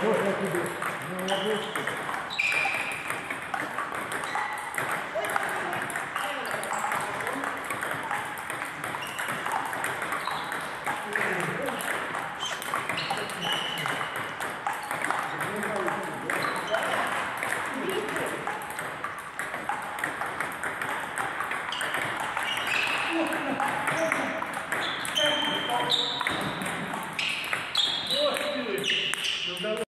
Все, я тебе не могу сказать.